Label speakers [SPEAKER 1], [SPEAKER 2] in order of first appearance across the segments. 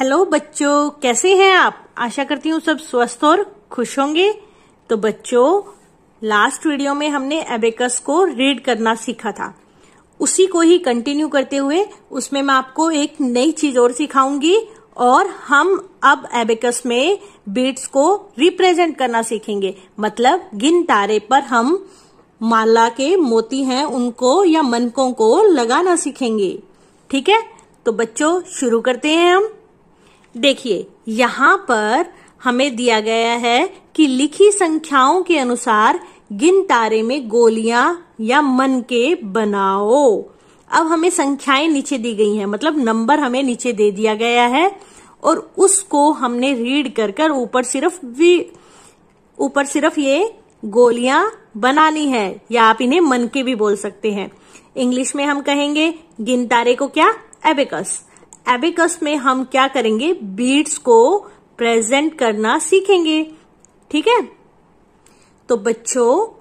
[SPEAKER 1] Hello बच्चों, कैसे हैं आप? आशा करती हूँ सब स्वस्थ और खुश होंगे। तो बच्चों लास्ट वीडियो में हमने एबेकस को रीड करना सीखा था। उसी को ही कंटिन्यू करते हुए उसमें मैं आपको एक नई चीज़ और सिखाऊँगी और हम अब एबेकस में बीट्स को रिप्रेजेंट करना सीखेंगे। मतलब गिन तारे पर हम माला के मोती हैं, उनको या मनकों को लगाना सीखेंगे। ठीक है? तो बच्चों, शुरू करते हैं हम। देखिए, यहाँ पर हमें दिया गया है कि लिखी संख्याओं के अनुसार गिन तारे में गोलियाँ या मन के बनाओ। अब हमें संख्याएँ नीचे दी गई हैं मतलब नंबर हमें नीचे दे दिया गया है और उसको हमने रीड कर कर ऊपर सिर्फ़ वी, ऊपर सिर्फ़ ये गोलियाँ बनानी है, या आप इन्हें मन के भी बोल सकते हैं। इंग्लिश में हम कहेंगे, गिन तारे को क्या? एबेकस। एबेकस में हम क्या करेंगे? बीड्स को प्रेजेंट करना सीखेंगे। ठीक है? तो बच्चों,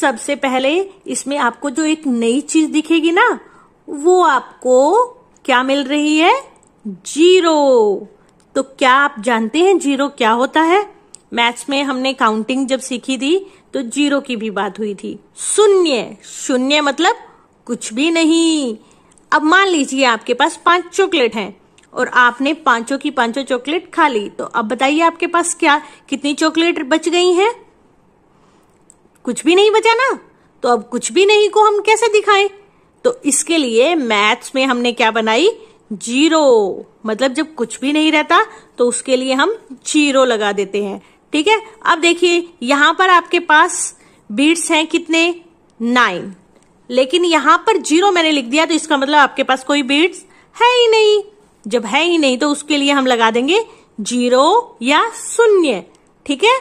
[SPEAKER 1] सबसे पहले इसमें आपको जो एक नई चीज़ दिखेगी ना, वो आपको क्या मिल रही है? ज़ीरो। तो क्या आप जानते हैं ज़ीरो क्या होता है? मैथ्स में हमने काउंटिंग जब सीखी थी तो ज़ीरो की भी बात हुई थी। शून्य। शून्य मतलब कुछ भी नहीं। अब मान लीजिए आपके पास पाँच चॉकलेट हैं और आपने पाँचों की पाँचों चॉकलेट खा ली तो अब बताइए आपके पास क्या, कितनी चॉकलेट बच गई हैं? कुछ भी नहीं बचा ना? तो अब कुछ भी नहीं को हम कैसे दिखाएँ? तो इसके लिए मैथ्स में हमने क्या बनाई? ज़ीरो। मतलब जब कुछ भी नहीं रहता तो उसके लिए हम ज़ीरो लगा देते हैं। ठीक है? अब देखिए, यहाँ पर आपके पास बीट्स हैं कितने? नाइन। लेकिन यहाँ पर ज़ीरो मैंने लिख दिया तो इसका मतलब आपके पास कोई बीट्स है ही नहीं। जब है ही नहीं तो उसके लिए हम लगा देंगे ज़ीरो या शून्य। ठीक है?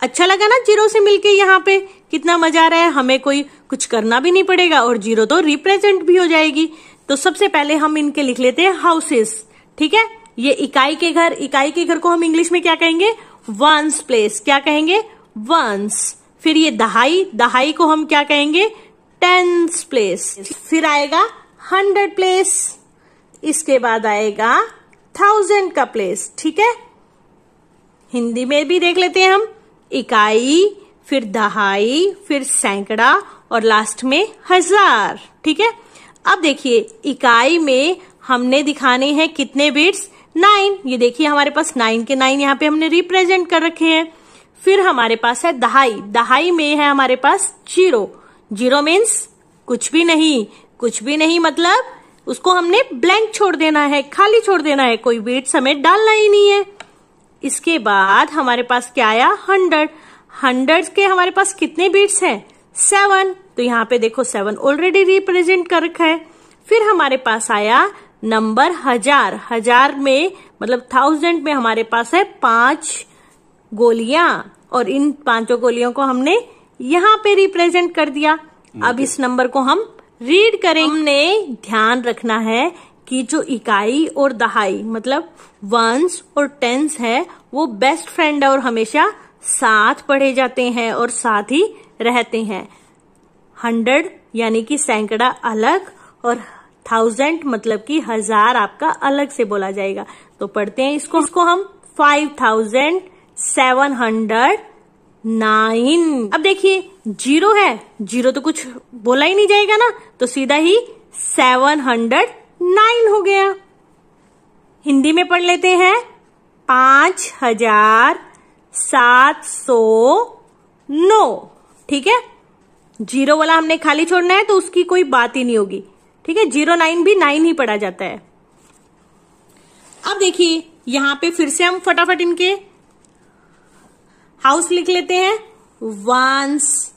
[SPEAKER 1] अच्छा लगा ना ज़ीरो से मिलके यहाँ पे? कितना मज़ा आ रहा है। हमें कोई कुछ करना भी नहीं पड़ेगा, और ज़ीरो तो रिप्रेजेंट भी हो जाएगी। तो सबसे पहले हम इनके लिख लेते हैं हाउसेस ठीक है? ये इकाई के घर, इकाई के घर को हम इंग्लिश में क्या कहेंगे? वंस प्लेस क्या कहेंगे? वंस फिर ये दहाई दहाई को हम क्या कहेंगे? टेंस प्लेस फिर आएगा हंड्रेड प्लेस इसके बाद आएगा थाउज़ेंड का प्लेस ठीक है? हिंदी में भी देख लेते हैं हम। इकाई, फिर दहाई, फिर सैकड़ा, और लास्ट में हज़ार, ठीक है? अब देखिए, इकाई में हमने दिखाने हैं कितने बिट्स नाइन ये देखिए, हमारे पास नाइन के नाइन यहाँ पे हमने रिप्रेजेंट कर रखे हैं। फिर हमारे पास है दहाई। दहाई में है हमारे पास ज़ीरो ज़ीरो मीन्स कुछ भी नहीं, कुछ भी नहीं मतलब उसको हमने ब्लैंक छोड़ देना है, खाली छोड़ देना है, कोई बीट्स हमें डालना ही नहीं है। इसके बाद हमारे पास क्या आया? हंड्रेड हंड्रेड के हमारे पास कितने बीट्स हैं? सेवन तो यहाँ पे देखो सेवन ऑलरेडी रिप्रेजेंट कर रखा है। फिर हमारे पास आया नंबर हज़ार। हज़ार में मतलब थाउज़ेंड में हमारे पास है पाँच गोलियाँ। और इन पाँचों गोलियों को हमने यहाँ पे रिप्रेजेंट कर दिया। अब इस नंबर को हम रीड करें। हमने ध्यान रखना है कि जो इकाई और दहाई मतलब वंस और टेंस है वो बेस्ट फ्रेंड है और हमेशा साथ पढ़े जाते हैं और साथ ही रहते हैं। हंड्रेड यानी कि सैकड़ा अलग और थाउज़ेंड मतलब कि हज़ार आपका अलग से बोला जाएगा। तो पढ़ते हैं इसको। इसको हम five thousand seven hundred nine. अब देखिए, ज़ीरो है, ज़ीरो तो कुछ बोला ही नहीं जाएगा ना तो सीधा ही सेवन हंड्रेड नाइन हो गया। हिंदी में पढ़ लेते हैं, पाँच हज़ार सात सौ नौ। ठीक है? ज़ीरो वाला हमने खाली छोड़ना है तो उसकी कोई बात ही नहीं होगी। ठीक है? ज़ीरो नाइन भी नाइन ही पढ़ा जाता है। अब देखिए, यहाँ पे फिर से हम फटाफट इनके हाउस लिख लेते हैं। वंस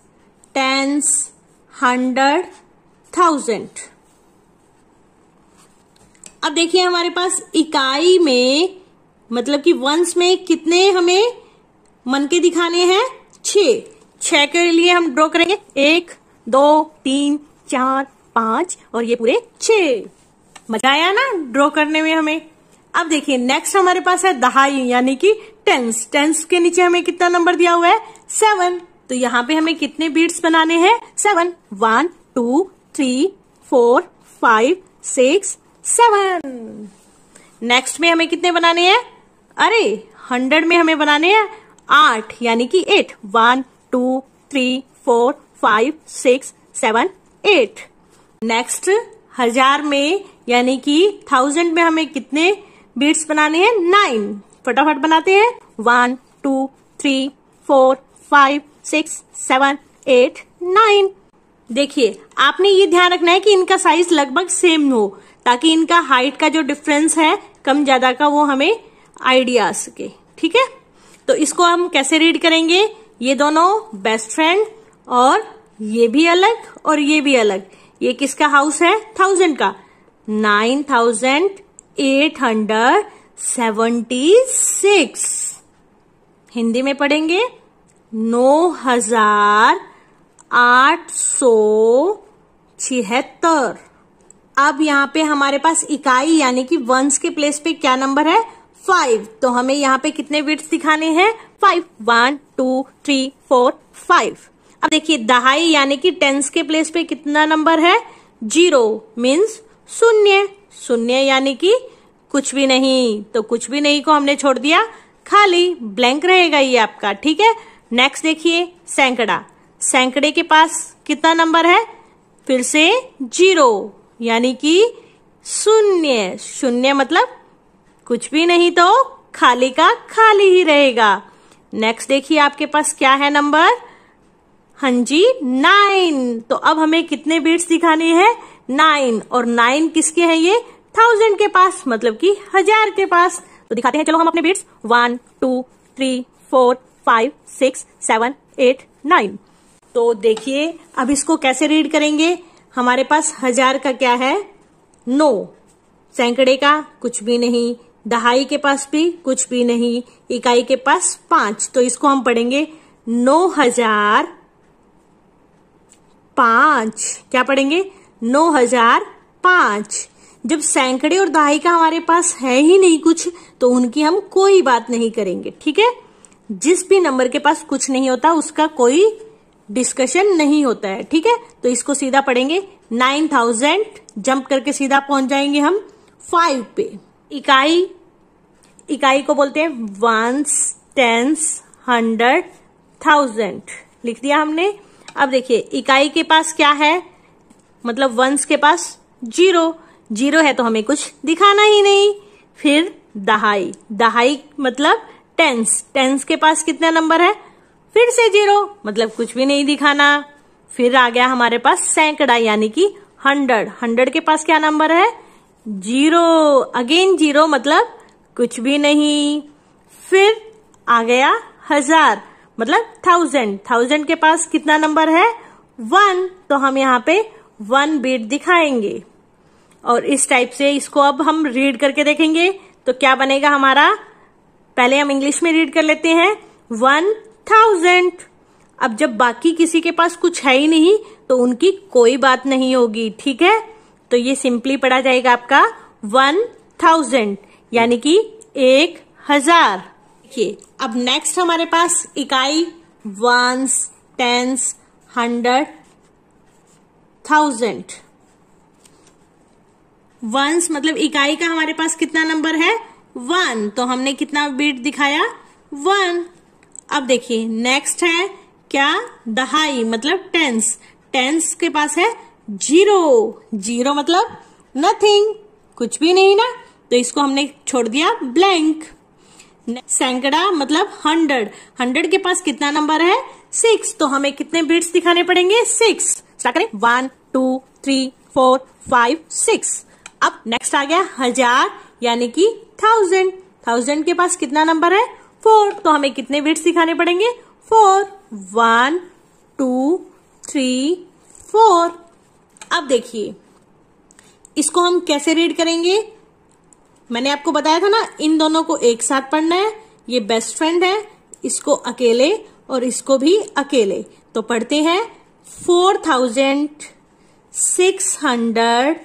[SPEAKER 1] टेंस हंड्रेड थाउज़ेंड अब देखिए हमारे पास इकाई में मतलब कि वंस में कितने हमें मन के दिखाने हैं? छ छ के लिए हम ड्रॉ करेंगे। एक, दो, तीन, चार, पाँच और ये पूरे छ मज़ा आया ना ड्रॉ करने में हमें? अब देखिए नेक्स्ट हमारे पास है दहाई, यानी कि टेंस टेंस के नीचे हमें कितना नंबर दिया हुआ है? सेवन तो यहाँ पे हमें कितने बीट्स बनाने हैं? Seven one two three four five six seven next में हमें कितने बनाने हैं? अरे हंड्रेड में हमें बनाने हैं आठ, यानी कि eight one two three four five six seven eight next हज़ार में, यानी कि थाउज़ेंड में हमें कितने बीट्स बनाने हैं, नाइन। फटाफट बनाते हैं। One, two, three, four, five, six, seven, eight, nine. देखिए, आपने ये ध्यान रखना है कि इनका साइज़ लगभग सेम हो, ताकि इनका हाइट का जो डिफरेंस है, कम ज़्यादा का वो हमें आइडिया आ सके। ठीक है? तो इसको हम कैसे रीड करेंगे? ये दोनों बेस्ट फ्रेंड और ये भी अलग और ये भी अलग। ये किसका हाउस है? थाउज़ेंड का। Nine thousand eight hundred seventy six. Hindi में पढ़ेंगे, नौ हज़ार आठ सौ छिहत्तर। अब यहाँ पे हमारे पास इकाई, यानी कि वंस के प्लेस पे क्या नंबर है? फाइव तो हमें यहाँ पे कितने विट्स दिखाने हैं? Five one two three four five अब देखिए, दहाई, यानी कि टेंस के प्लेस पे कितना नंबर है? ज़ीरो मीन्स शून्य। शून्य यानी कि कुछ भी नहीं तो कुछ भी नहीं को हमने छोड़ दिया। खाली ब्लैंक रहेगा ये आपका, ठीक है? नेक्स्ट देखिए, सैकड़ा। सैकड़े के पास कितना नंबर है? फिर से ज़ीरो यानी कि शून्य। शून्य मतलब कुछ भी नहीं तो खाली का खाली ही रहेगा। नेक्स्ट देखिए, आपके पास क्या है नंबर हाँ जी नाइन तो अब हमें कितने बीट्स दिखाने हैं? नाइन। और नाइन किसके हैं ये? थाउज़ेंड के पास मतलब कि हज़ार के पास। तो दिखाते हैं, चलो हम अपने beats one two three four five six seven eight nine तो देखिए, अब इसको कैसे रीड करेंगे? हमारे पास हज़ार का क्या है? नो सैकड़े का? कुछ भी नहीं। दहाई के पास भी? कुछ भी नहीं। इकाई के पास पाँच। तो इसको हम पढ़ेंगे। नौ हज़ार पाँच। क्या पढ़ेंगे? नौ हज़ार पाँच। जब सैकड़े और दहाई का हमारे पास है ही नहीं कुछ तो उनकी हम कोई बात नहीं करेंगे, ठीक है? जिस भी नंबर के पास कुछ नहीं होता, उसका कोई डिस्कशन नहीं होता है, ठीक है? तो इसको सीधा पढ़ेंगे। नाइन थाउज़ेंड, जंप करके सीधा पहुँच जाएँगे हम फाइव पे। इकाई इकाई को बोलते हैं वंस टेंस हंड्रेड थाउज़ेंड। लिख दिया हमने। अब देखिए, इकाई के पास क्या है? मतलब वंस के पास ज़ीरो। ज़ीरो है तो हमें कुछ दिखाना ही नहीं। फिर दहाई। दहाई मतलब टेंस टेंस के पास कितना नंबर है? फिर से ज़ीरो। मतलब कुछ भी नहीं दिखाना। फिर आ गया हमारे पास सैकड़ा, यानी कि हंड्रेड हंड्रेड के पास क्या नंबर है? ज़ीरो। अगेन ज़ीरो मतलब कुछ भी नहीं। फिर आ गया हज़ार। मतलब थाउज़ेंड थाउज़ेंड के पास कितना नंबर है? वन तो हम यहाँ पे वन बीट दिखाएँगे। और इस टाइप से इसको अब हम रीड करके देखेंगे। तो क्या बनेगा हमारा? पहले हम इंग्लिश में रीड कर लेते हैं। One thousand. अब जब बाकी किसी के पास कुछ है ही नहीं तो उनकी कोई बात नहीं होगी, ठीक है? तो ये सिंपली पढ़ा जाएगा आपका। वन थाउज़ेंड, यानी कि एक हज़ार। देखिए, अब नेक्स्ट हमारे पास इकाई ones tens hundred thousand ones मतलब इकाई का हमारे पास कितना नंबर है? वन तो हमने कितना बीट दिखाया? वन अब देखिए नेक्स्ट है क्या? दहाई मतलब टेंस टेंस के पास है ज़ीरो ज़ीरो मतलब नथिंग कुछ भी नहीं ना? तो इसको हमने छोड़ दिया ब्लैंक सैकड़ा मतलब हंड्रेड हंड्रेड के पास कितना नंबर है? सिक्स तो हमें कितने बिट्स दिखाने पड़ेंगे? सिक्स। स्टार्ट करें। One two three four five six अब नेक्स्ट आ गया हज़ार, यानी कि थाउज़ेंड थाउज़ेंड के पास कितना नंबर है? फोर तो हमें कितने बिट्स दिखाने पड़ेंगे? Four one two three four अब देखिए, इसको हम कैसे रीड करेंगे? मैंने आपको बताया था ना, इन दोनों को एक साथ पढ़ना है। ये बेस्ट फ्रेंड है। इसको अकेले और इसको भी अकेले। तो पढ़ते हैं four thousand six hundred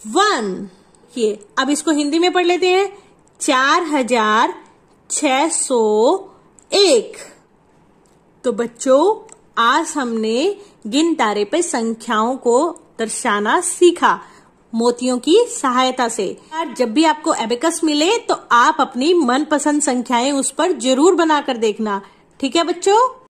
[SPEAKER 1] one ये, अब इसको हिंदी में पढ़ लेते हैं, चार हज़ार छ सौ एक। तो बच्चों, आज हमने गिन तारे पे संख्याओं को दर्शाना सीखा, मोतियों की सहायता से। यार जब भी आपको एबेकस मिले तो आप अपनी मनपसंद संख्याएँ उस पर ज़रूर बनाकर देखना। ठीक है बच्चों?